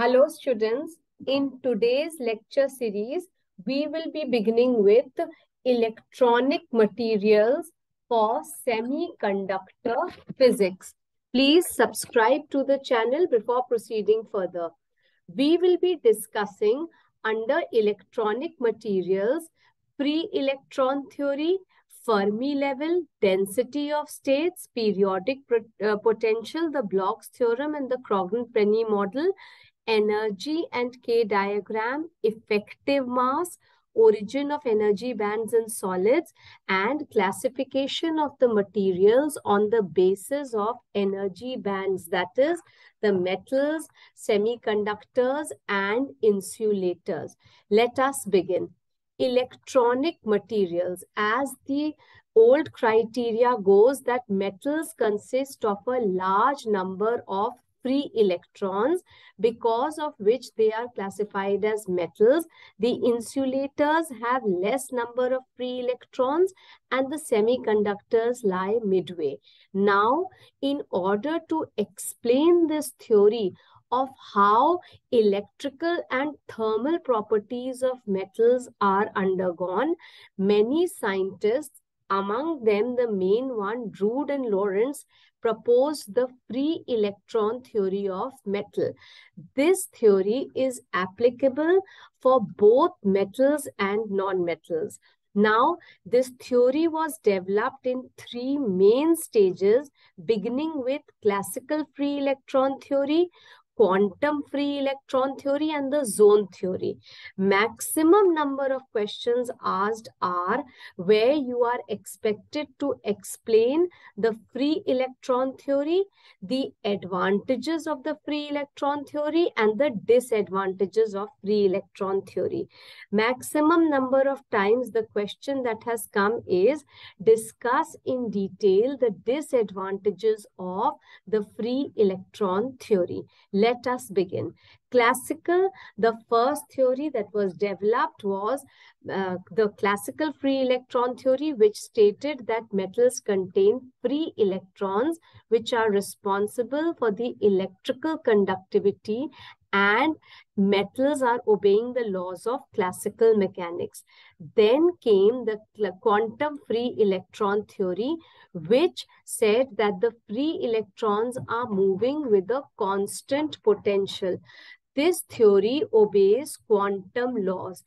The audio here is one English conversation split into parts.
Hello students, in today's lecture series, we will be beginning with electronic materials for semiconductor physics. Please subscribe to the channel before proceeding further. We will be discussing under electronic materials, free electron theory, Fermi level, density of states, periodic uh, potential, the Bloch's theorem and the Kronig-Penney model, energy and K diagram, effective mass, origin of energy bands in solids, and classification of the materials on the basis of energy bands, that is, the metals, semiconductors, and insulators. Let us begin electronic materials as the old criteria goes that metals consist of a large number of free electrons because of which they are classified as metals. The insulators have less number of free electrons and the semiconductors lie midway. Now, in order to explain this theory of how electrical and thermal properties of metals are undergone, many scientists, among them the main one, Drude and Lorentz, proposed the free electron theory of metal. This theory is applicable for both metals and non-metals. Now, this theory was developed in three main stages, beginning with classical free electron theory, quantum free electron theory and the zone theory. Maximum number of questions asked are where you are expected to explain the free electron theory, the advantages of the free electron theory and the disadvantages of free electron theory. Maximum number of times the question that has come is discuss in detail the disadvantages of the free electron theory. Let let us begin. Classical, the first theory that was developed was uh, the classical free electron theory, which stated that metals contain free electrons, which are responsible for the electrical conductivity and metals are obeying the laws of classical mechanics. Then came the quantum free electron theory, which said that the free electrons are moving with a constant potential. This theory obeys quantum laws.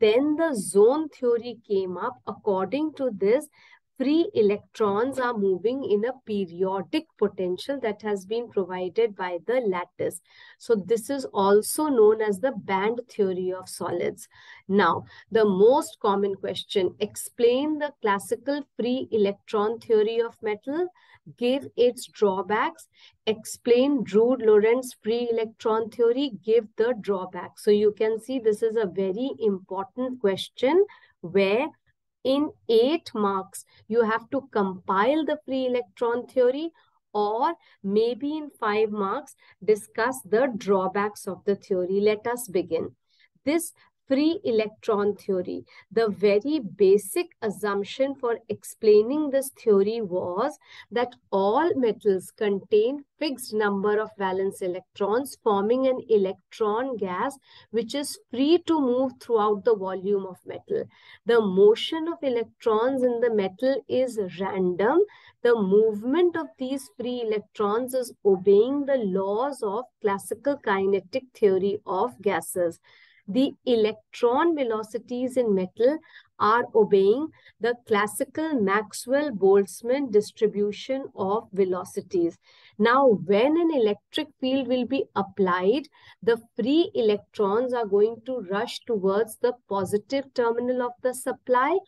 Then the zone theory came up. According to this, free electrons are moving in a periodic potential that has been provided by the lattice. So this is also known as the band theory of solids. Now, the most common question, explain the classical free electron theory of metal, give its drawbacks, explain Drude-Lorentz free electron theory, give the drawbacks. So you can see this is a very important question where in eight marks, you have to compile the free electron theory or maybe in five marks, discuss the drawbacks of the theory. Let us begin. This free electron theory. The very basic assumption for explaining this theory was that all metals contain fixed number of valence electrons forming an electron gas which is free to move throughout the volume of metal. The motion of electrons in the metal is random. The movement of these free electrons is obeying the laws of classical kinetic theory of gases the electron velocities in metal are obeying the classical Maxwell-Boltzmann distribution of velocities. Now, when an electric field will be applied, the free electrons are going to rush towards the positive terminal of the supply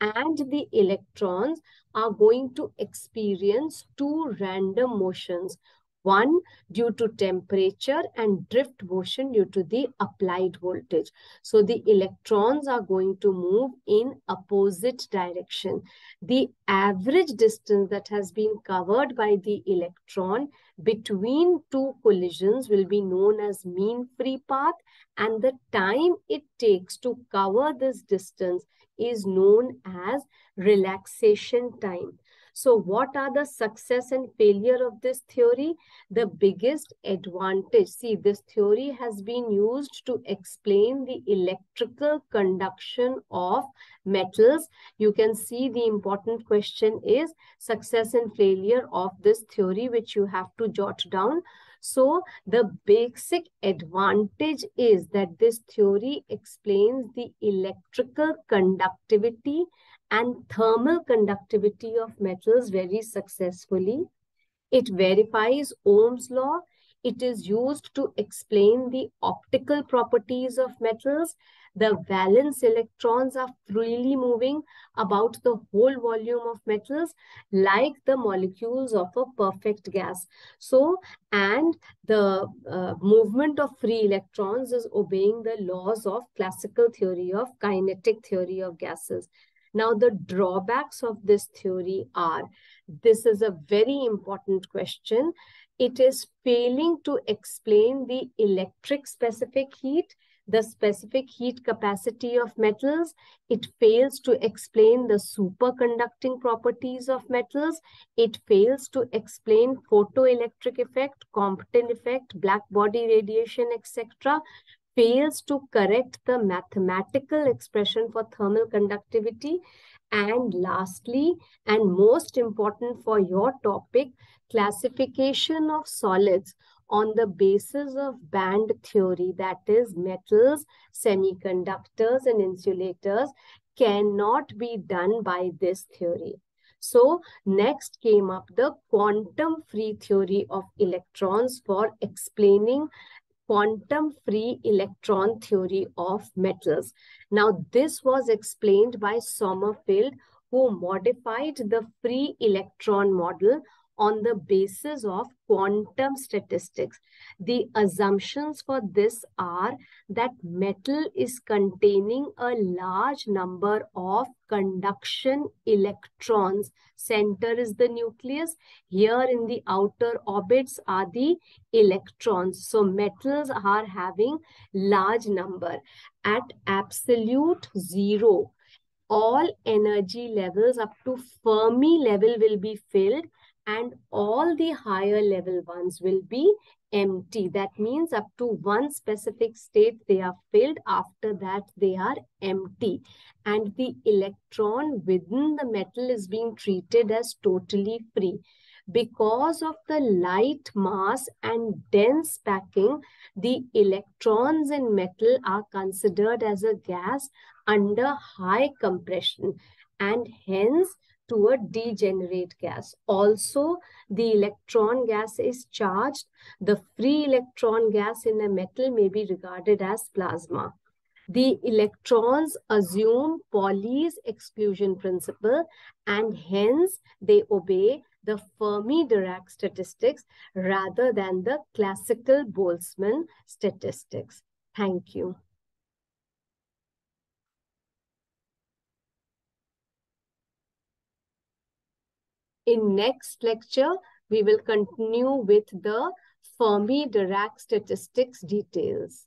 and the electrons are going to experience two random motions. One due to temperature and drift motion due to the applied voltage. So the electrons are going to move in opposite direction. The average distance that has been covered by the electron between two collisions will be known as mean free path and the time it takes to cover this distance is known as relaxation time. So what are the success and failure of this theory? The biggest advantage, see this theory has been used to explain the electrical conduction of metals. You can see the important question is success and failure of this theory which you have to jot down. So the basic advantage is that this theory explains the electrical conductivity and thermal conductivity of metals very successfully. It verifies Ohm's law. It is used to explain the optical properties of metals. The valence electrons are freely moving about the whole volume of metals like the molecules of a perfect gas. So, and the uh, movement of free electrons is obeying the laws of classical theory of kinetic theory of gases. Now, the drawbacks of this theory are, this is a very important question. It is failing to explain the electric specific heat, the specific heat capacity of metals. It fails to explain the superconducting properties of metals. It fails to explain photoelectric effect, Compton effect, black body radiation, etc fails to correct the mathematical expression for thermal conductivity. And lastly, and most important for your topic, classification of solids on the basis of band theory, that is metals, semiconductors and insulators cannot be done by this theory. So next came up the quantum free theory of electrons for explaining quantum free electron theory of metals. Now, this was explained by Sommerfeld, who modified the free electron model on the basis of quantum statistics. The assumptions for this are that metal is containing a large number of conduction electrons. Center is the nucleus. Here in the outer orbits are the electrons. So metals are having large number. At absolute zero, all energy levels up to Fermi level will be filled and all the higher level ones will be empty. That means up to one specific state they are filled. After that, they are empty. And the electron within the metal is being treated as totally free. Because of the light mass and dense packing, the electrons in metal are considered as a gas under high compression. And hence, to a degenerate gas. Also, the electron gas is charged. The free electron gas in a metal may be regarded as plasma. The electrons assume Pauli's exclusion principle and hence they obey the Fermi-Dirac statistics rather than the classical Boltzmann statistics. Thank you. In next lecture, we will continue with the Fermi-Dirac statistics details.